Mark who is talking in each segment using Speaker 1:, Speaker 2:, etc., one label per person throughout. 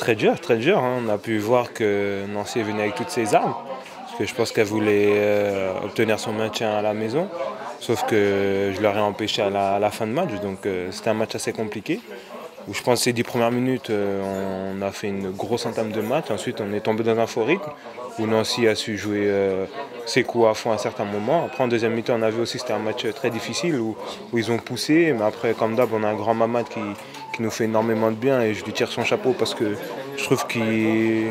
Speaker 1: Très dur, très dur. On a pu voir que Nancy est venue avec toutes ses armes. Parce que je pense qu'elle voulait euh, obtenir son maintien à la maison. Sauf que je leur ai empêché à la, fin de match. Donc euh, c'était un match assez compliqué. Où je pense que ces dix premières minutes, euh, on a fait une grosse entame de match. Ensuite, on est tombé dans un faux rythme. Où Nancy a su jouer ses coups à fond à certains moments. Après, en deuxième mi-temps, on a vu aussi que c'était un match très difficile où, où ils ont poussé. Mais après, comme d'hab, on a un grand Mamad qui, nous fait énormément de bien et je lui tire son chapeau parce que je trouve que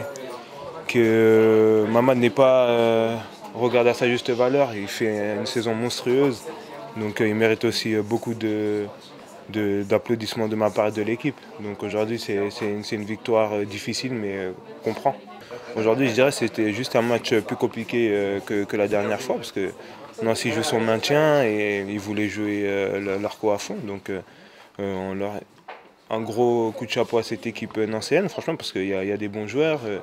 Speaker 1: Mamad n'est pas euh, regardé à sa juste valeur. Il fait une saison monstrueuse, donc euh, il mérite aussi euh, beaucoup de, d'applaudissements de ma part de l'équipe. Donc aujourd'hui, c'est, une, une, victoire difficile, mais prend. Aujourd'hui, je dirais que c'était juste un match plus compliqué que, la dernière fois, parce que Nancy joue son maintien et ils voulaient jouer leur coup à fond. Donc on leur, un gros coup de chapeau à cette équipe nancéenne, franchement, parce qu'il y, a des bons joueurs, euh,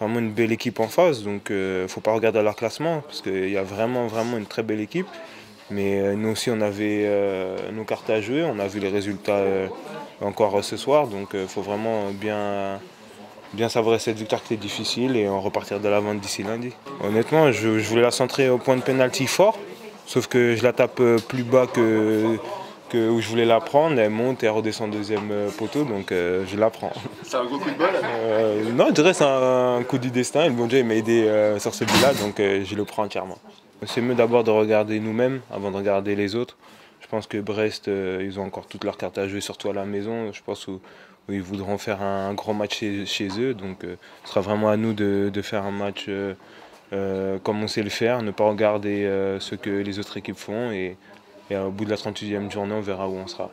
Speaker 1: vraiment une belle équipe en face. Donc, il euh, ne faut pas regarder leur classement, parce qu'il y a vraiment, vraiment une très belle équipe. Mais euh, nous aussi, on avait nos cartes à jouer, on a vu les résultats encore ce soir. Donc, il faut vraiment bien, bien savourer cette victoire qui est difficile et en repartir de l'avant d'ici lundi. Honnêtement, je voulais la centrer au point de pénalty fort, sauf que je la tape plus bas que où je voulais la prendre, elle monte et elle redescend deuxième euh, poteau, donc euh, je la prends.
Speaker 2: C'est un gros coup de balle
Speaker 1: euh, Non, je dirais c'est un, coup du destin. le bon Dieu m'a aidé sur ce but-là, donc je le prends entièrement. C'est mieux d'abord de regarder nous-mêmes avant de regarder les autres. Je pense que Brest, ils ont encore toutes leurs cartes à jouer, surtout à la maison. Je pense où, ils voudront faire un, grand match chez, eux. Donc ce sera vraiment à nous de, faire un match comme on sait le faire, ne pas regarder ce que les autres équipes font et et au bout de la 38e journée, on verra où on sera.